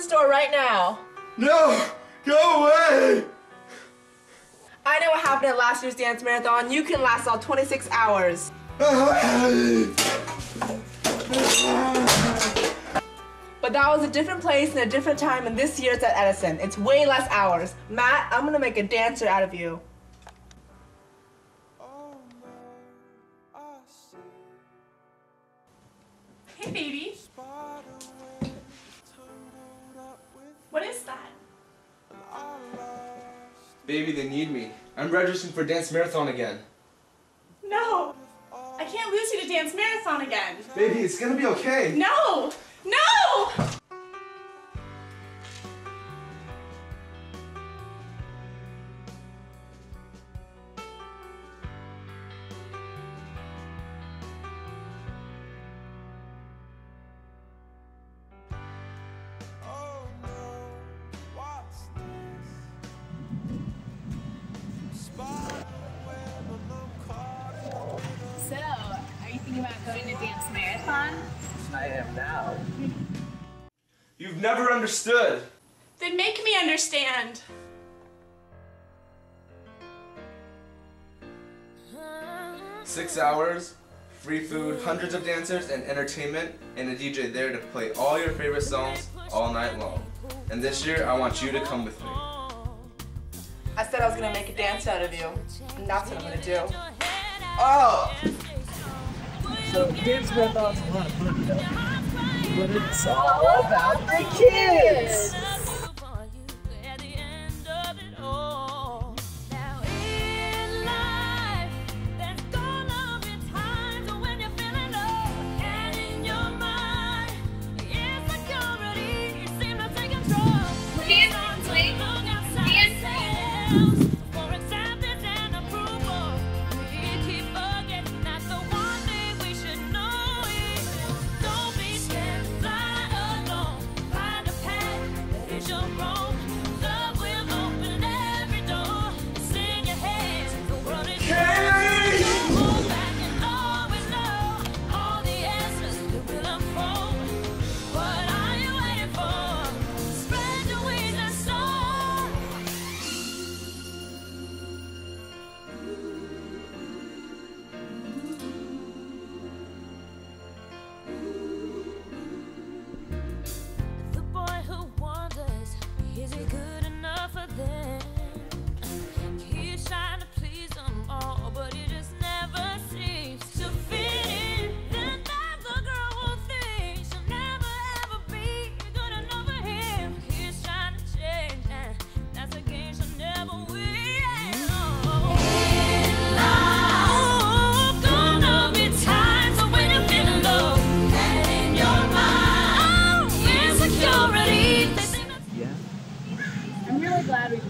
the store right now. No! Go away! I know what happened at last year's dance marathon. You can last all 26 hours. But that was a different place and a different time, and this year it's at Edison. It's way less hours. Matt, I'm gonna make a dancer out of you. Baby, they need me. I'm registering for Dance Marathon again. No. I can't lose you to dance marathon again. Baby, it's gonna be okay. No. No. Thinking about going to dance marathon? I am now. You've never understood. Then make me understand. Six hours, free food, hundreds of dancers, and entertainment, and a DJ there to play all your favorite songs all night long. And this year, I want you to come with me. I said I was gonna make a dance out of you, and that's what I'm gonna do. Oh! So dance marathon's a lot of fun though. But it's all about the kids! The glad we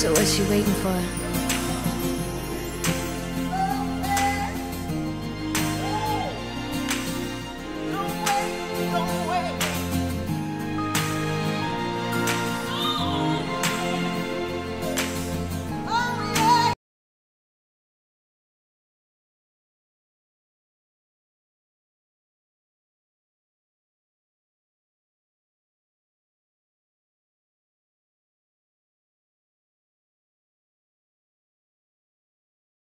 So what's she waiting for?